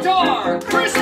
guitar, Chris